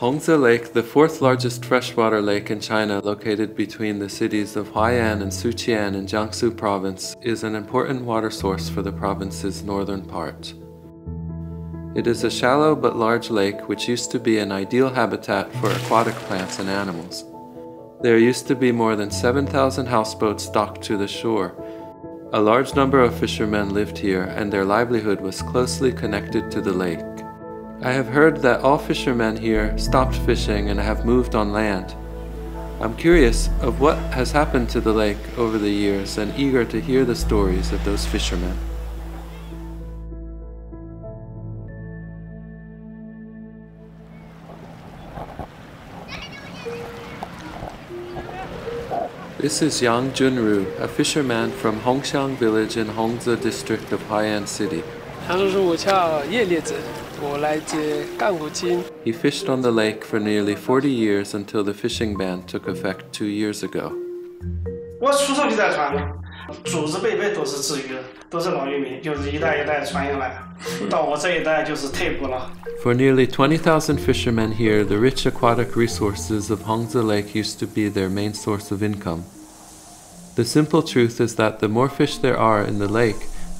Hongze Lake, the fourth largest freshwater lake in China located between the cities of Huai'an and Suqian in Jiangsu province, is an important water source for the province's northern part. It is a shallow but large lake which used to be an ideal habitat for aquatic plants and animals. There used to be more than 7,000 houseboats docked to the shore. A large number of fishermen lived here and their livelihood was closely connected to the lake. I have heard that all fishermen here stopped fishing and have moved on land. I'm curious of what has happened to the lake over the years and eager to hear the stories of those fishermen. This is Yang Junru, a fisherman from Hongxiang village in Hongze district of Huai'an City. He fished on the lake for nearly 40 years until the fishing ban took effect two years ago. For nearly 20,000 fishermen here, the rich aquatic resources of Hongze Lake used to be their main source of income. The simple truth is that the more fish there are in the lake,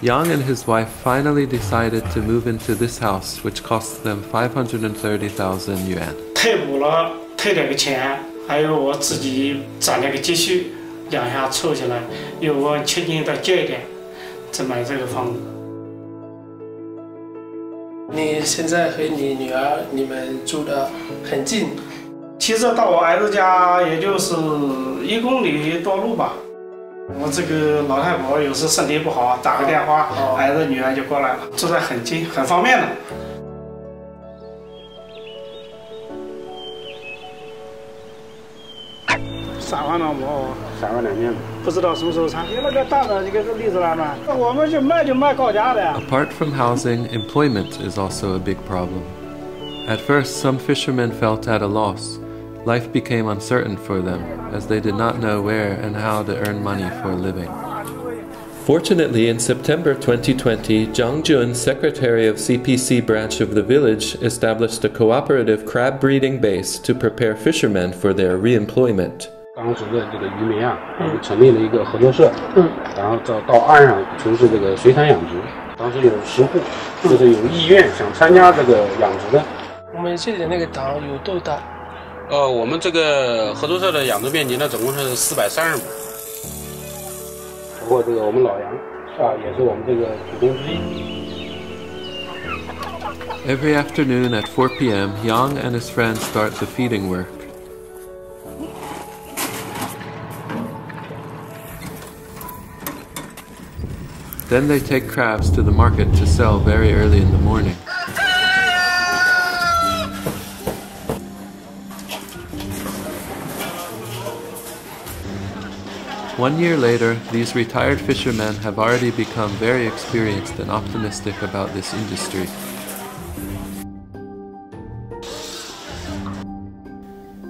Yang and his wife finally decided to move into this house, which cost them 530,000 yuan. 退伍了，退了个钱，还有我自己攒了个积蓄，两下凑起来，又问亲戚再借一点，才买这个房子。你现在和你女儿你们住的很近，其实到我儿子家也就是一公里多路吧。我这个老太婆有时身体不好，打个电话，哦儿子女儿就过来了，住在很近，很方便的。三万两毛，三万两千。不知道什么时候产。你那个大的，你给个例子来嘛，我们就卖就卖高价的呀。Apart from housing, employment is also a big problem. At first, some fishermen felt at a loss. Life became uncertain for them, as they did not know where and how to earn money for a living. Fortunately, in September 2020, Zhang Jun, secretary of CPC branch of the village, established a cooperative crab breeding base to prepare fishermen for their reemployment. 当时的这个渔民啊，我们成立了一个合作社，嗯，然后到到岸上从事这个水产养殖。当时有十户，就是有意愿想参加这个养殖的。我们这里的那个岛有多大？ 呃，我们这个合作社的养殖面积呢，总共是四百三十亩。包括这个我们老杨啊，也是我们这个股东之一。 Every afternoon at 4 p.m., Yang and his friends start the feeding work. Then they take crabs to the market to sell very early in the morning. One year later, these retired fishermen have already become very experienced and optimistic about this industry.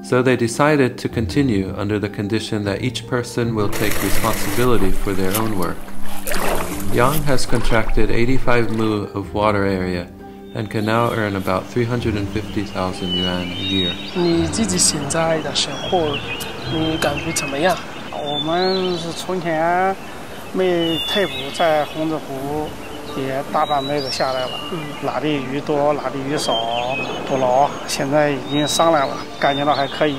So they decided to continue under the condition that each person will take responsibility for their own work. Yang has contracted 85 mu of water area and can now earn about 350,000 yuan a year. 你自己现在的生活，你感觉怎么样？ 我们是从前没退捕，在洪子湖也大半辈子下来了，嗯哪里鱼多哪里鱼少捕捞，现在已经上来了，感觉到还可以，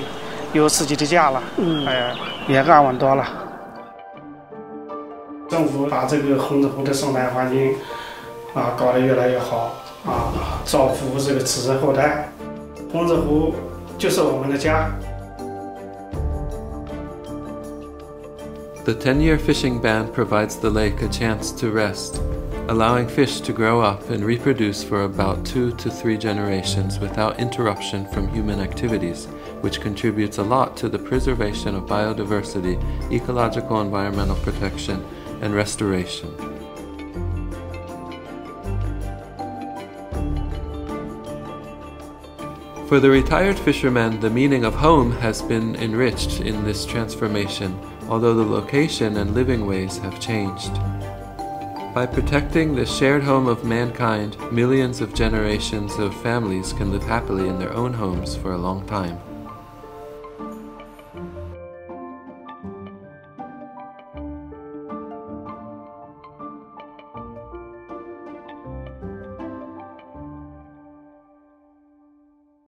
有自己的家了，嗯哎，也安稳多了。政府把这个洪子湖的生态环境啊搞得越来越好啊，造福这个子孙后代，洪子湖就是我们的家。The 10 year fishing ban provides the lake a chance to rest. allowing fish to grow up and reproduce for about two to three generations without interruption from human activities, which contributes a lot to the preservation of biodiversity, ecological environmental protection, and restoration. For the retired fisherman, the meaning of home has been enriched in this transformation, although the location and living ways have changed. By protecting the shared home of mankind, millions of generations of families can live happily in their own homes for a long time.